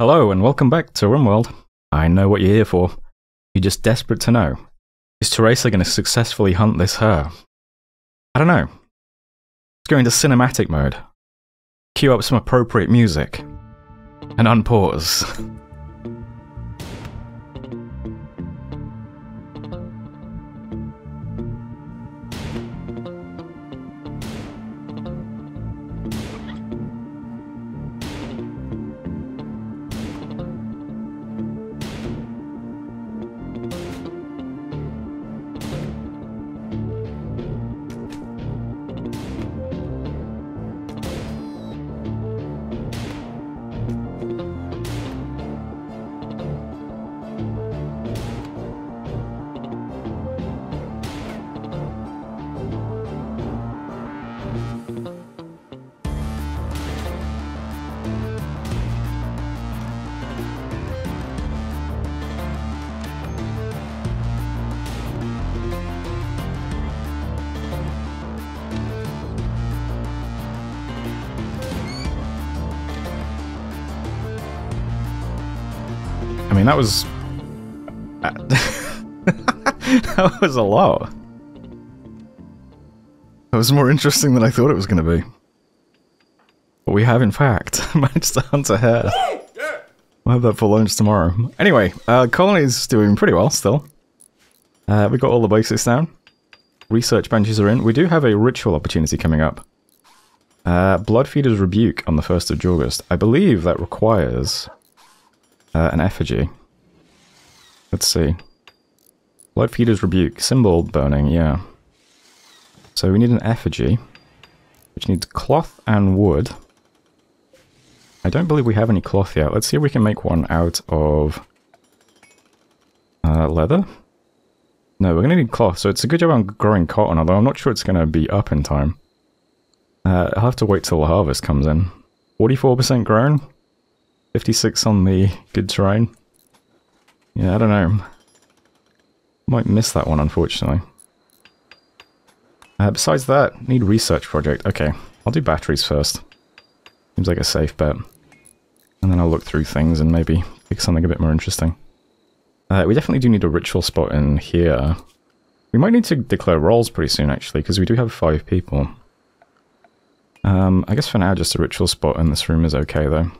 Hello and welcome back to RimWorld. I know what you're here for. You're just desperate to know. Is Teresa going to successfully hunt this her? I don't know. Let's go into cinematic mode. Cue up some appropriate music. And unpause. mean, that was. that was a lot. That was more interesting than I thought it was going to be. But we have, in fact, managed to hunt a hare. We'll have that for lunch tomorrow. Anyway, uh, colony's doing pretty well still. Uh, we got all the basics down. Research benches are in. We do have a ritual opportunity coming up. Uh, Bloodfeeder's Rebuke on the 1st of August. I believe that requires uh, an effigy. Let's see. Bloodfeeder's Rebuke. Symbol burning, yeah. So we need an effigy, which needs cloth and wood. I don't believe we have any cloth yet. Let's see if we can make one out of uh, leather. No, we're going to need cloth, so it's a good job I'm growing cotton, although I'm not sure it's going to be up in time. Uh, I'll have to wait till the harvest comes in. 44% grown? 56 on the good terrain? Yeah, I don't know. Might miss that one, unfortunately. Uh, besides that, need research project. Okay, I'll do batteries first. Seems like a safe bet. And then I'll look through things and maybe pick something a bit more interesting. Uh, we definitely do need a ritual spot in here. We might need to declare roles pretty soon, actually, because we do have five people. Um, I guess for now, just a ritual spot in this room is okay, though.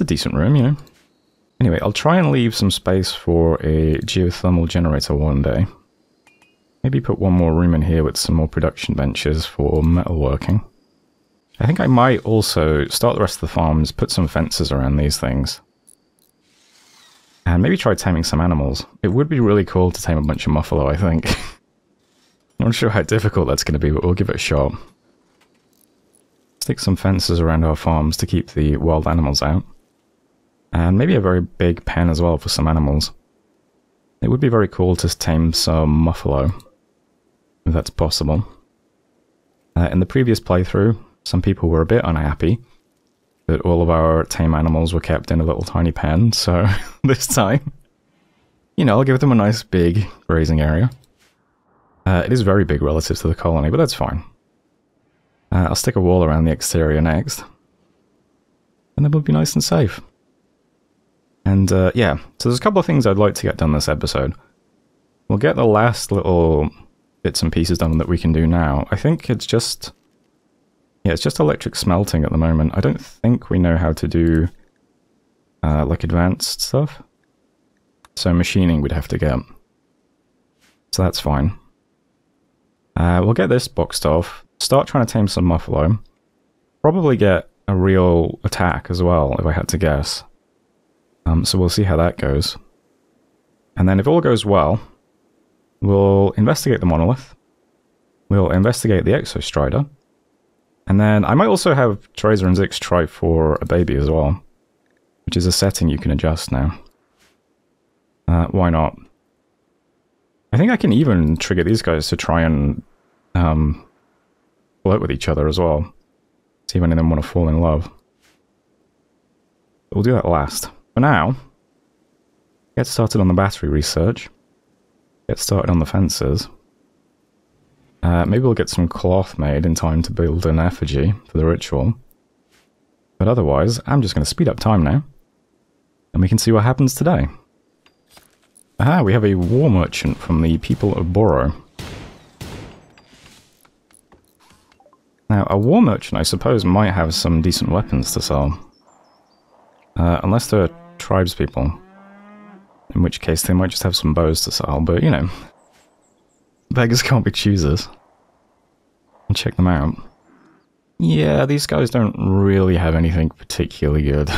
It's a decent room, you know. Anyway, I'll try and leave some space for a geothermal generator one day. Maybe put one more room in here with some more production benches for metalworking. I think I might also start the rest of the farms, put some fences around these things. And maybe try taming some animals. It would be really cool to tame a bunch of muffalo, I think. I'm not sure how difficult that's going to be, but we'll give it a shot. Stick some fences around our farms to keep the wild animals out. And maybe a very big pen as well for some animals. It would be very cool to tame some muffalo, if that's possible. Uh, in the previous playthrough, some people were a bit unhappy that all of our tame animals were kept in a little tiny pen, so this time, you know, I'll give them a nice big grazing area. Uh, it is very big relative to the colony, but that's fine. Uh, I'll stick a wall around the exterior next. And then we'll be nice and safe. And uh, yeah, so there's a couple of things I'd like to get done this episode. We'll get the last little bits and pieces done that we can do now. I think it's just... Yeah, it's just electric smelting at the moment. I don't think we know how to do uh, like advanced stuff. So machining we'd have to get. So that's fine. Uh, we'll get this boxed off. Start trying to tame some muffalo. Probably get a real attack as well, if I had to guess. Um, so we'll see how that goes. And then if all goes well, we'll investigate the monolith. We'll investigate the Exostrider. And then I might also have Teresa and Zix try for a baby as well. Which is a setting you can adjust now. Uh, why not? I think I can even trigger these guys to try and um, flirt with each other as well. See if any of them want to fall in love. But we'll do that last. For now, get started on the battery research. Get started on the fences. Uh, maybe we'll get some cloth made in time to build an effigy for the ritual. But otherwise, I'm just going to speed up time now. And we can see what happens today. Aha, we have a war merchant from the people of Boro. Now, a war merchant, I suppose, might have some decent weapons to sell. Uh, unless they're tribespeople. In which case, they might just have some bows to sell, but, you know. Beggars can't be choosers. I'll check them out. Yeah, these guys don't really have anything particularly good.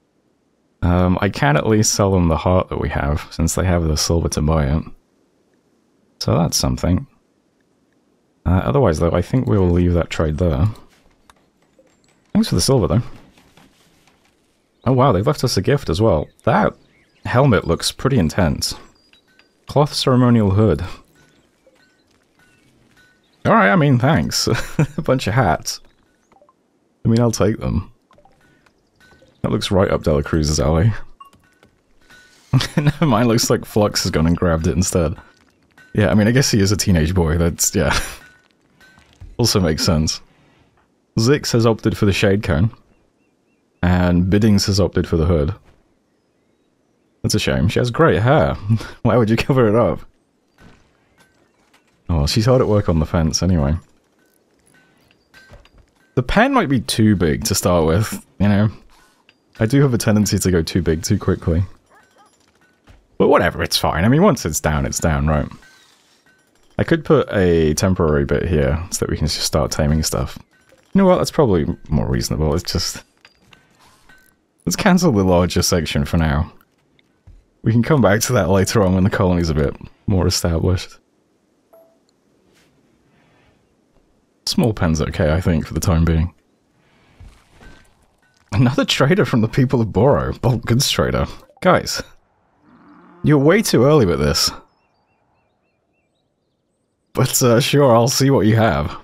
um, I can at least sell them the heart that we have, since they have the silver to buy it. So that's something. Uh, otherwise, though, I think we'll leave that trade there. Thanks for the silver, though. Oh wow, they left us a gift as well. That helmet looks pretty intense. Cloth ceremonial hood. Alright, I mean, thanks. a bunch of hats. I mean, I'll take them. That looks right up Dela Cruz's alley. Never mind, looks like Flux has gone and grabbed it instead. Yeah, I mean, I guess he is a teenage boy, that's, yeah. Also makes sense. Zix has opted for the Shade Cone. And Biddings has opted for the hood. That's a shame. She has great hair. Why would you cover it up? Oh, she's hard at work on the fence anyway. The pen might be too big to start with, you know. I do have a tendency to go too big too quickly. But whatever, it's fine. I mean, once it's down, it's down, right? I could put a temporary bit here so that we can just start taming stuff. You know what, that's probably more reasonable. It's just... Let's cancel the larger section for now. We can come back to that later on when the colony's a bit more established. Small pen's okay, I think, for the time being. Another trader from the people of Boro. Bulk goods trader. Guys, you're way too early with this. But uh, sure, I'll see what you have.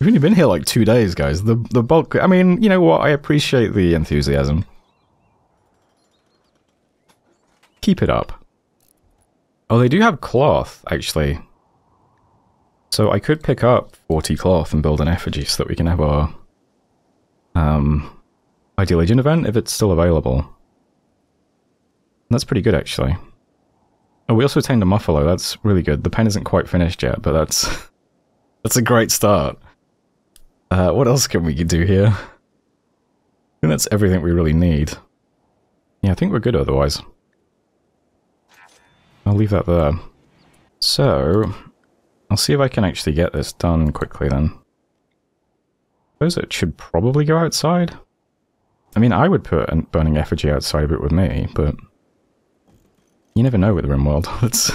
We've only been here like two days, guys. The the bulk. I mean, you know what? I appreciate the enthusiasm. Keep it up. Oh, they do have cloth, actually. So I could pick up 40 cloth and build an effigy so that we can have our um, Ideoligion event if it's still available. That's pretty good, actually. Oh, we also attained a Muffalo. That's really good. The pen isn't quite finished yet, but that's that's a great start. Uh, what else can we do here? I think that's everything we really need. Yeah, I think we're good otherwise. I'll leave that there. So, I'll see if I can actually get this done quickly then. I suppose it should probably go outside. I mean, I would put a burning effigy outside of it with me, but... You never know with the RimWorld. let's...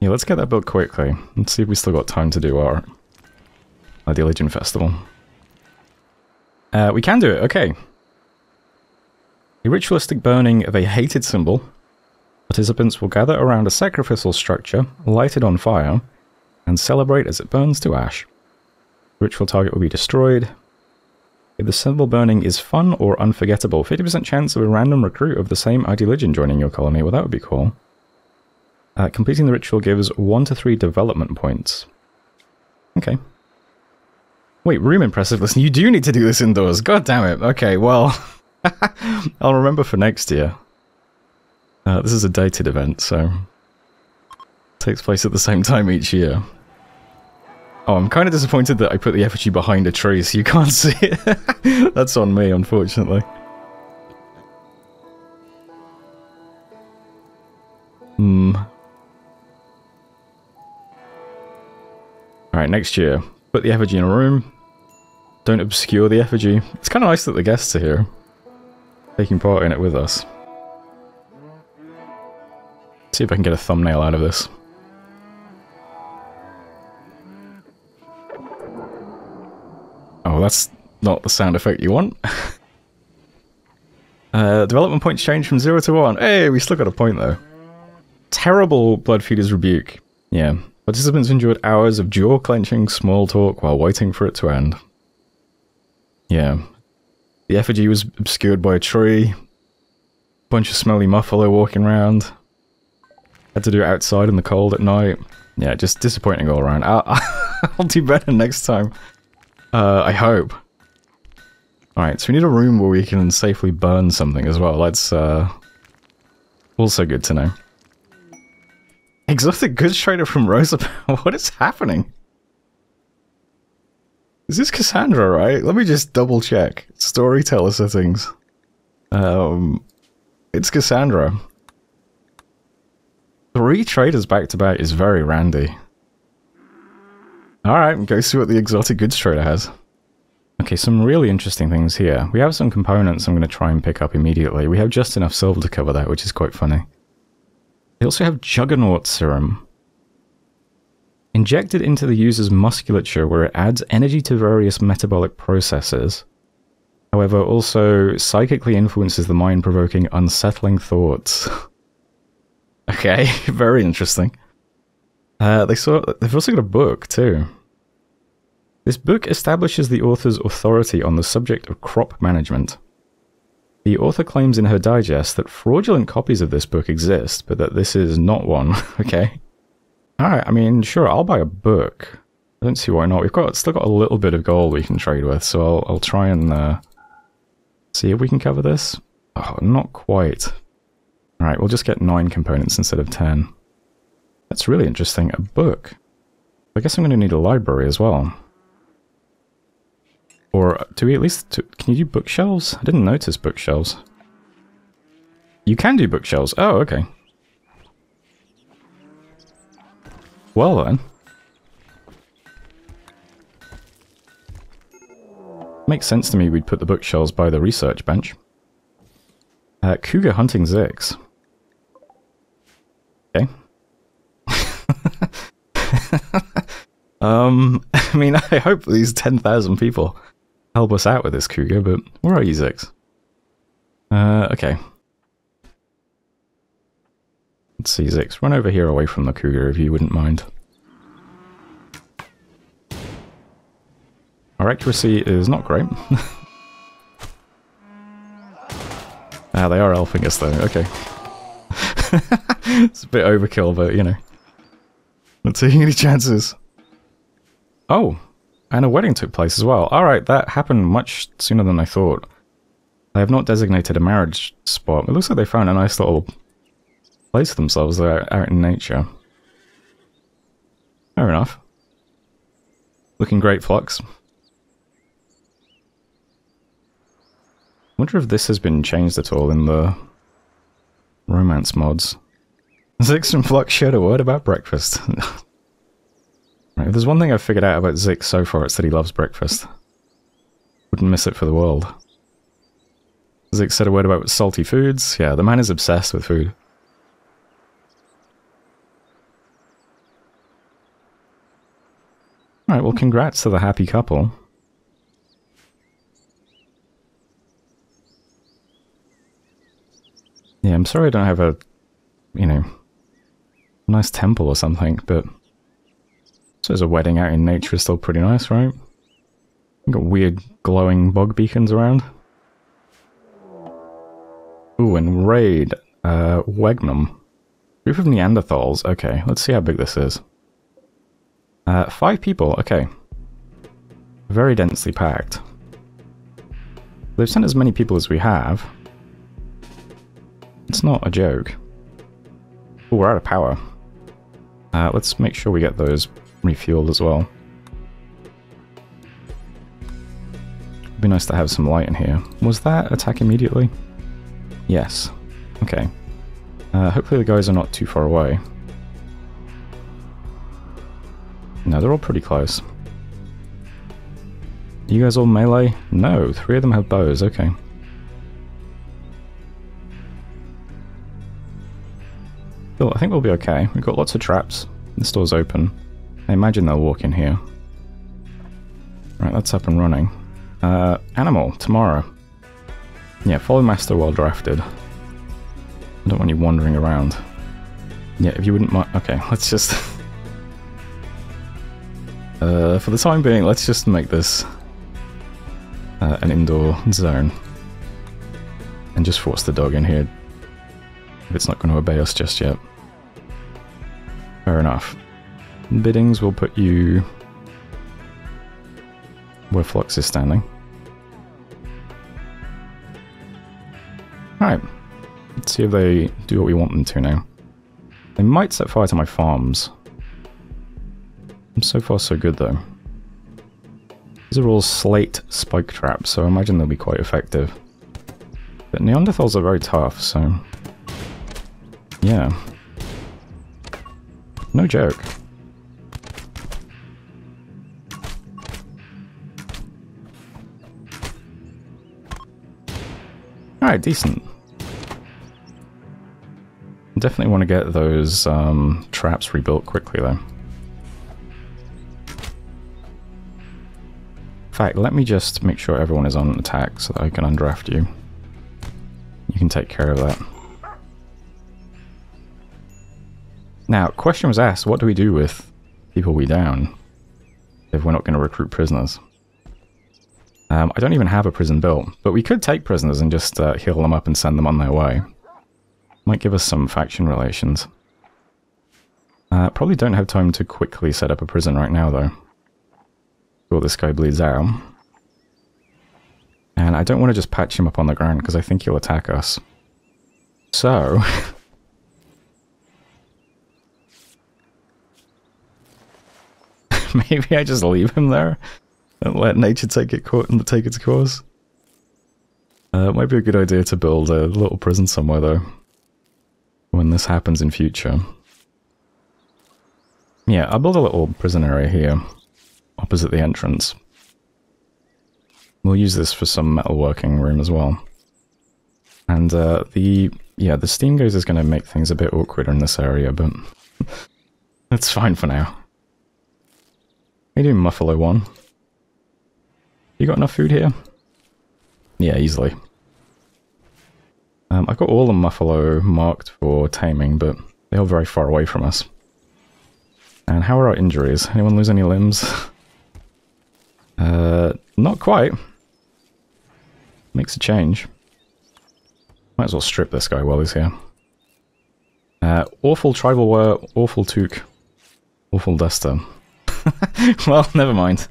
Yeah, let's get that built quickly. Let's see if we still got time to do our... our the Legion Festival. Uh, we can do it, okay. A ritualistic burning of a hated symbol. Participants will gather around a sacrificial structure, light it on fire, and celebrate as it burns to ash. The ritual target will be destroyed, if the symbol burning is fun or unforgettable, 50% chance of a random recruit of the same ID joining your colony. Well, that would be cool. Uh, completing the ritual gives 1 to 3 development points. Okay. Wait, room impressive. Listen, you do need to do this indoors. God damn it. Okay, well, I'll remember for next year. Uh, this is a dated event, so it takes place at the same time each year. Oh, I'm kind of disappointed that I put the effigy behind a tree so you can't see it. That's on me, unfortunately. Hmm. Alright, next year. Put the effigy in a room. Don't obscure the effigy. It's kind of nice that the guests are here. Taking part in it with us. See if I can get a thumbnail out of this. Oh, that's not the sound effect you want. uh, development points change from 0 to 1. Hey, we still got a point though. Terrible Bloodfeeder's Rebuke. Yeah. Participants endured hours of jaw-clenching small talk while waiting for it to end. Yeah. The effigy was obscured by a tree. Bunch of smelly muffalo walking around. Had to do it outside in the cold at night. Yeah, just disappointing all around. I'll, I'll do better next time. Uh, I hope. Alright, so we need a room where we can safely burn something as well. That's, uh... Also good to know. Exotic goods trader from Roosevelt. what is happening? Is this Cassandra, right? Let me just double check. Storyteller settings. Um, it's Cassandra. Three traders back to back is very randy. Alright, go see what the exotic goods trader has. Okay, some really interesting things here. We have some components I'm going to try and pick up immediately. We have just enough silver to cover that, which is quite funny. They also have Juggernaut Serum. Injected into the user's musculature where it adds energy to various metabolic processes. However, also psychically influences the mind, provoking unsettling thoughts. okay, very interesting. Uh, they saw, they've also got a book, too. This book establishes the author's authority on the subject of crop management. The author claims in her digest that fraudulent copies of this book exist, but that this is not one. okay. Alright, I mean, sure, I'll buy a book. I don't see why not. We've got still got a little bit of gold we can trade with, so I'll, I'll try and uh, see if we can cover this. Oh, not quite. Alright, we'll just get nine components instead of ten. That's really interesting. A book. I guess I'm going to need a library as well. Or do we at least... can you do bookshelves? I didn't notice bookshelves. You can do bookshelves. Oh, okay. Well then. Makes sense to me we'd put the bookshelves by the research bench. Uh, cougar hunting Zix. Okay. um, I mean, I hope these 10,000 people help us out with this cougar, but where are you, Zix? Uh, okay. Let's see, Zix, run over here away from the cougar if you wouldn't mind. Our accuracy is not great. ah, they are elfing us though, okay. it's a bit overkill, but you know. Not taking any chances. Oh, and a wedding took place as well. Alright, that happened much sooner than I thought. They have not designated a marriage spot. It looks like they found a nice little place themselves there out in nature. Fair enough. Looking great, Flux. wonder if this has been changed at all in the romance mods. Zix and Flux shared a word about breakfast. Right, if there's one thing I've figured out about Zix so far, it's that he loves breakfast. Wouldn't miss it for the world. Zix said a word about salty foods. Yeah, the man is obsessed with food. Alright, well congrats to the happy couple. Yeah, I'm sorry I don't have a, you know, nice temple or something, but so as a wedding out in nature is still pretty nice, right? Got weird glowing bog beacons around. Ooh, and raid, uh, Wegnum. Group of Neanderthals. Okay, let's see how big this is. Uh, five people, okay. Very densely packed. They've sent as many people as we have. It's not a joke. We're out of power. Uh, let's make sure we get those refueled as well. It'd be nice to have some light in here. Was that attack immediately? Yes. Okay. Uh, hopefully the guys are not too far away. No, they're all pretty close. You guys all melee? No, three of them have bows, okay. Still, I think we'll be okay. We've got lots of traps. The store's open. I imagine they'll walk in here. Right, that's up and running. Uh, animal, tomorrow. Yeah, follow master while drafted. I don't want you wandering around. Yeah, if you wouldn't mind... Okay, let's just... uh, for the time being, let's just make this uh, an indoor zone. And just force the dog in here. If it's not going to obey us just yet. Fair enough. Biddings will put you... where Flux is standing. Alright. Let's see if they do what we want them to now. They might set fire to my farms. So far so good though. These are all slate spike traps, so I imagine they'll be quite effective. But Neanderthals are very tough, so... Yeah. No joke. Alright, decent. Definitely want to get those um, traps rebuilt quickly, though. Fact, let me just make sure everyone is on attack so that I can undraft you. You can take care of that. Now, question was asked, what do we do with people we down if we're not going to recruit prisoners? Um, I don't even have a prison built, but we could take prisoners and just uh, heal them up and send them on their way. Might give us some faction relations. Uh, probably don't have time to quickly set up a prison right now, though. Before this guy bleeds out. And I don't want to just patch him up on the ground, because I think he'll attack us. So... maybe I just leave him there and let nature take it and take its course. Uh, it might be a good idea to build a little prison somewhere though when this happens in future. Yeah, I'll build a little prison area here, opposite the entrance. We'll use this for some metalworking room as well. And uh, the yeah, the steam geyser is going to make things a bit awkward in this area, but that's fine for now. How you doing, Muffalo One? You got enough food here? Yeah, easily. Um, I've got all the Muffalo marked for taming, but they are very far away from us. And how are our injuries? Anyone lose any limbs? uh, not quite. Makes a change. Might as well strip this guy while he's here. Uh, awful tribal wear, awful toque, awful duster. well, never mind.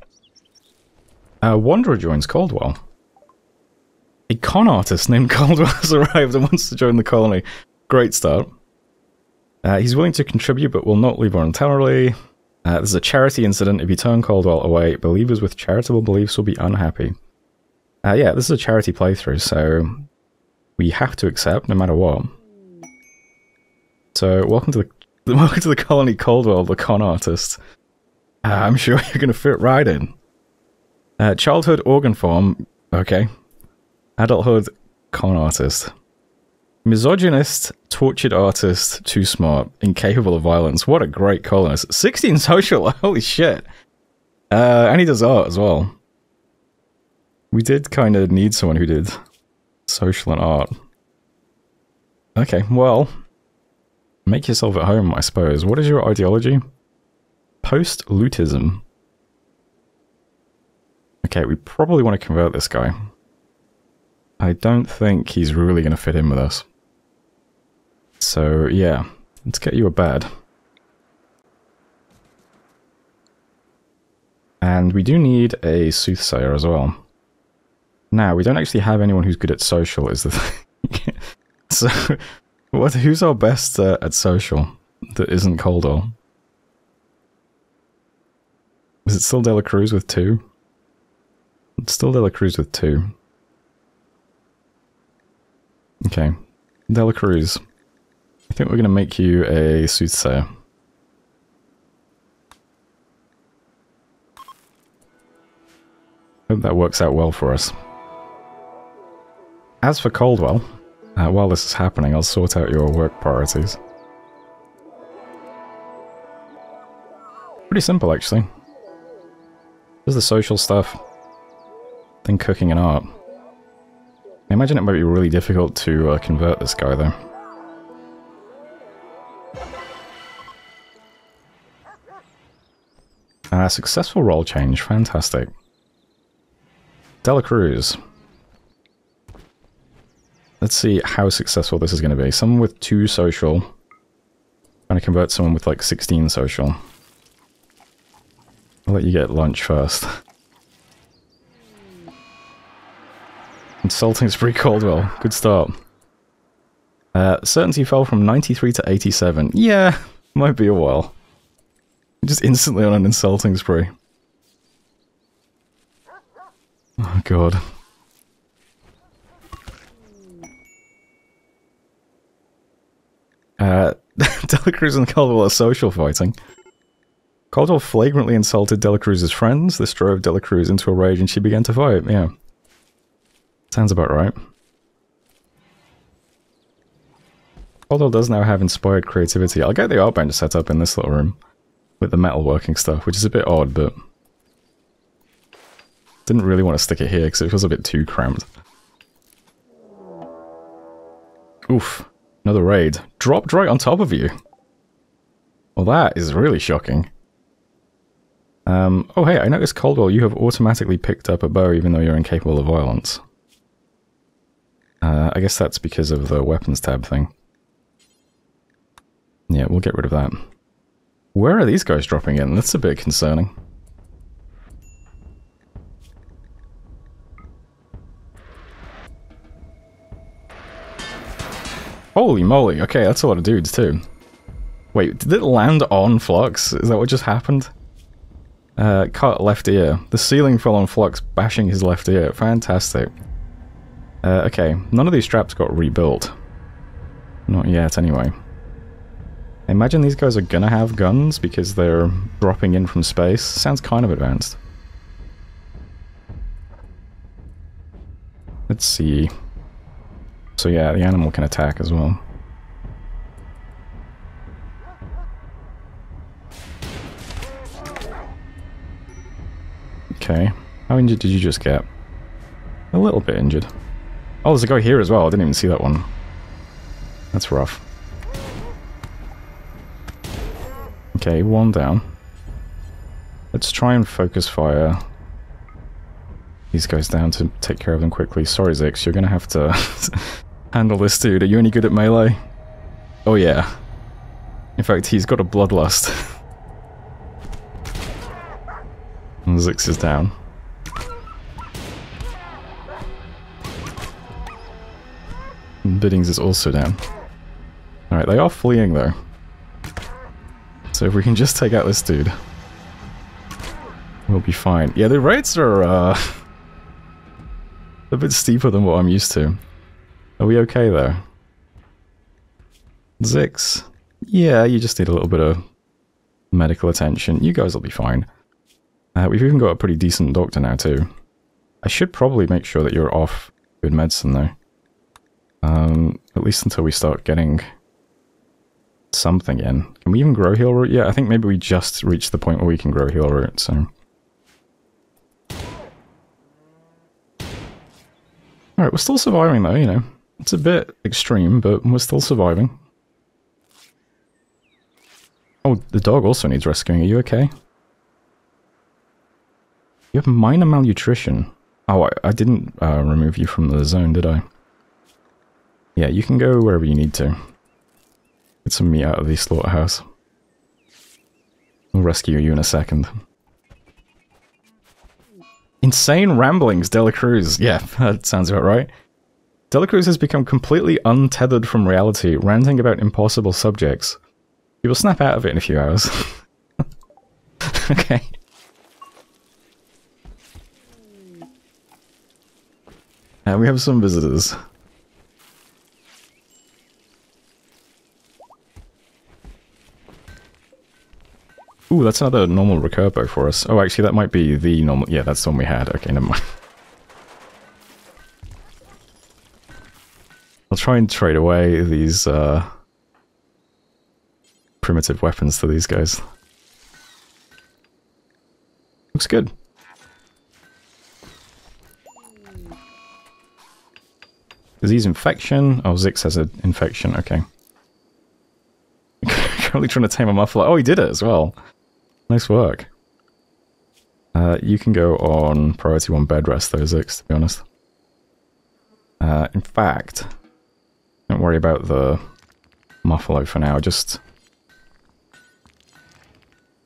Uh, Wanderer joins Caldwell. A con artist named Caldwell has arrived and wants to join the colony. Great start. Uh, he's willing to contribute but will not leave voluntarily. Uh, this is a charity incident. If you turn Caldwell away, believers with charitable beliefs will be unhappy. Uh, yeah, this is a charity playthrough, so we have to accept no matter what. So, welcome to the welcome to the colony Caldwell, the con artist. Uh, I'm sure you're going to fit right in. Uh, childhood organ form, okay. Adulthood con artist. Misogynist, tortured artist, too smart, incapable of violence. What a great colonist. 16 social, holy shit. Uh, and he does art as well. We did kind of need someone who did social and art. Okay, well, make yourself at home, I suppose. What is your ideology? Post-lootism. Okay, we probably want to convert this guy. I don't think he's really going to fit in with us. So, yeah. Let's get you a bed. And we do need a soothsayer as well. Now, we don't actually have anyone who's good at social, is the thing. so, what? who's our best uh, at social that isn't Coldor? Is it still Dela Cruz with two? It's still Dela Cruz with two. Okay. Dela Cruz. I think we're going to make you a soothsayer. Hope that works out well for us. As for Caldwell, uh, while this is happening, I'll sort out your work priorities. Pretty simple, actually. There's the social stuff, then cooking and art. I imagine it might be really difficult to uh, convert this guy, though. Uh, successful role change, fantastic. Dela Cruz. Let's see how successful this is going to be. Someone with 2 social. To convert someone with like 16 social. I'll let you get lunch first. Insulting Spree Caldwell. Good start. Uh, certainty fell from 93 to 87. Yeah, might be a while. Just instantly on an insulting spree. Oh god. Uh, Delacruz and Caldwell are social fighting. Caldwell flagrantly insulted Delacruz's friends. This drove Delacruz into a rage and she began to fight. Yeah. Sounds about right. Caldwell does now have inspired creativity. I'll get the art bench set up in this little room with the metalworking stuff, which is a bit odd, but didn't really want to stick it here because it feels a bit too cramped. Oof. Another raid. Dropped right on top of you. Well, that is really shocking. Um, oh hey, I noticed Caldwell, you have automatically picked up a bow even though you're incapable of violence. Uh, I guess that's because of the weapons tab thing. Yeah, we'll get rid of that. Where are these guys dropping in? That's a bit concerning. Holy moly, okay, that's a lot of dudes too. Wait, did it land on Flux? Is that what just happened? Uh, cut left ear. The ceiling fell on Flux, bashing his left ear. Fantastic. Uh, okay, none of these straps got rebuilt. Not yet, anyway. I imagine these guys are gonna have guns because they're dropping in from space. Sounds kind of advanced. Let's see. So yeah, the animal can attack as well. Okay. How injured did you just get? A little bit injured. Oh, there's a guy here as well. I didn't even see that one. That's rough. Okay, one down. Let's try and focus fire these guys down to take care of them quickly. Sorry, Zix, you're gonna have to handle this dude. Are you any good at melee? Oh yeah. In fact, he's got a bloodlust. and Zix is down. Biddings is also down. Alright, they are fleeing though. So if we can just take out this dude, we'll be fine. Yeah, the rates are uh, a bit steeper than what I'm used to. Are we okay though? Zix. Yeah, you just need a little bit of medical attention. You guys will be fine. Uh, we've even got a pretty decent doctor now too. I should probably make sure that you're off good medicine though. Um, at least until we start getting something in. Can we even grow heal root? Yeah, I think maybe we just reached the point where we can grow heal root, so... Alright, we're still surviving though, you know. It's a bit extreme, but we're still surviving. Oh, the dog also needs rescuing. Are you okay? You have minor malnutrition. Oh, I, I didn't uh, remove you from the zone, did I? Yeah, you can go wherever you need to. Get some meat out of the slaughterhouse. We'll rescue you in a second. Insane ramblings, Delacruz. Yeah, that sounds about right. Delacruz has become completely untethered from reality, ranting about impossible subjects. He will snap out of it in a few hours. okay. And we have some visitors. Ooh, that's another normal recurbo for us. Oh, actually, that might be the normal... Yeah, that's the one we had. Okay, never mind. I'll try and trade away these, uh... Primitive weapons to these guys. Looks good. Disease infection. Oh, Zix has an infection. Okay. Currently trying to tame a muffalo. Oh, he did it as well. Nice work. Uh, you can go on priority one bed rest though, Zix, to be honest. Uh, in fact, don't worry about the muffalo for now, just...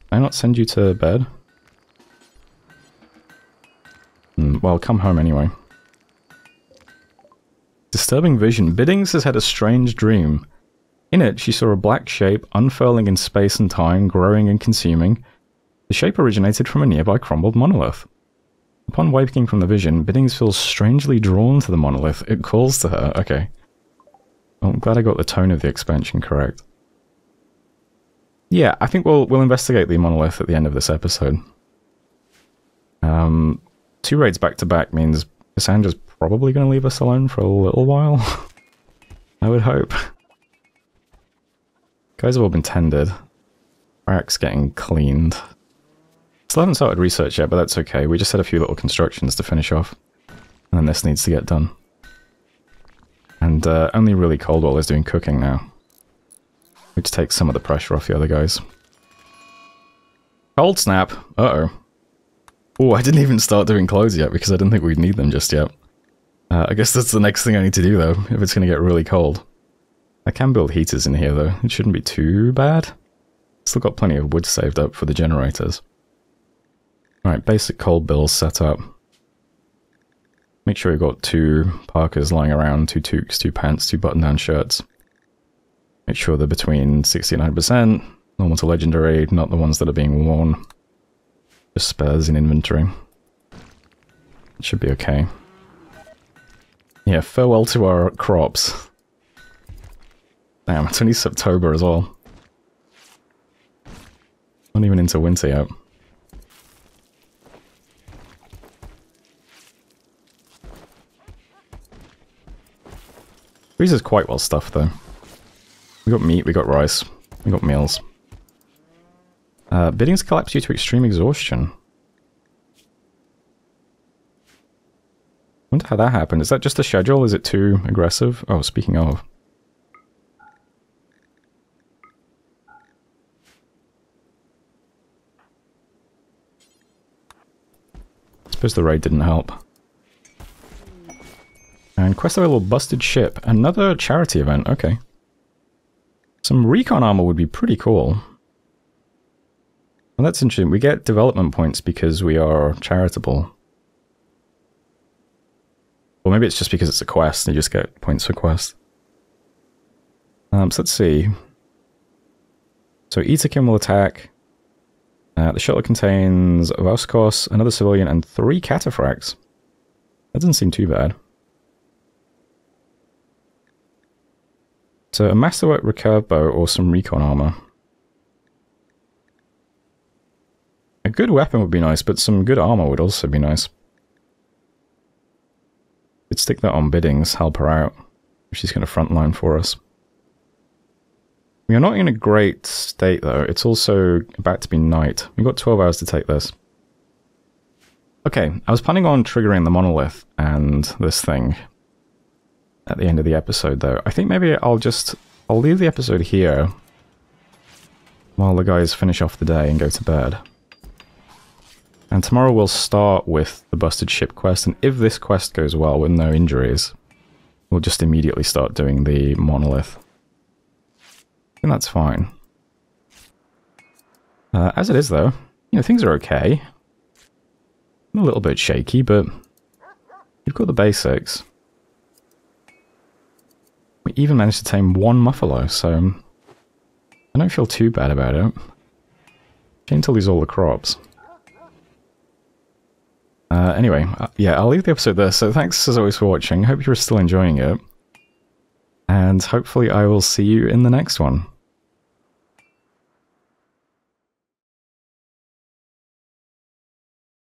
Can I not send you to bed? Mm, well, come home anyway. Disturbing vision. Biddings has had a strange dream. In it, she saw a black shape unfurling in space and time, growing and consuming. The shape originated from a nearby crumbled monolith. Upon waking from the vision, Biddings feels strangely drawn to the monolith. It calls to her. Okay. I'm glad I got the tone of the expansion correct. Yeah, I think we'll we'll investigate the monolith at the end of this episode. Um, two raids back to back means Cassandra's probably going to leave us alone for a little while. I would hope. Guys have all been tended. Rack's getting cleaned. Still haven't started research yet, but that's okay. We just had a few little constructions to finish off. And then this needs to get done. And uh, only really Caldwell is doing cooking now. Which takes some of the pressure off the other guys. Cold snap! Uh-oh. Oh, I didn't even start doing clothes yet because I didn't think we'd need them just yet. Uh, I guess that's the next thing I need to do though, if it's going to get really cold. I can build heaters in here though, it shouldn't be too bad. Still got plenty of wood saved up for the generators. Alright, basic coal bills set up. Make sure you've got two parkas lying around, two toques, two pants, two button-down shirts. Make sure they're between 69%, normal to legendary, not the ones that are being worn. Just spares in inventory. It should be okay. Yeah, farewell to our crops. Damn, it's only September as well. Not even into winter yet. Freezer's quite well stuffed though. We got meat, we got rice, we got meals. Uh, biddings collapse due to extreme exhaustion. wonder how that happened. Is that just the schedule? Is it too aggressive? Oh, speaking of. Suppose the raid didn't help. And quest a little busted ship. Another charity event, okay. Some recon armor would be pretty cool. Well, that's interesting. We get development points because we are charitable. Or maybe it's just because it's a quest and you just get points for quest. Um, so let's see. So Itakin will attack. Uh, the shuttle contains Voskos, another civilian, and three cataphracts. That doesn't seem too bad. So a masterwork recurve bow or some recon armor. A good weapon would be nice, but some good armor would also be nice. Could stick that on Biddings, help her out. She's going to frontline for us. We are not in a great state though. It's also about to be night. We've got 12 hours to take this. Okay, I was planning on triggering the monolith and this thing at the end of the episode, though. I think maybe I'll just... I'll leave the episode here while the guys finish off the day and go to bed. And tomorrow we'll start with the Busted Ship quest, and if this quest goes well with no injuries, we'll just immediately start doing the Monolith. Think that's fine. Uh, as it is, though, you know, things are okay. I'm a little bit shaky, but we've got the basics. We even managed to tame one Muffalo, so I don't feel too bad about it. Shame to lose all the crops. Uh, anyway, uh, yeah, I'll leave the episode there, so thanks as always for watching. Hope you're still enjoying it. And hopefully I will see you in the next one.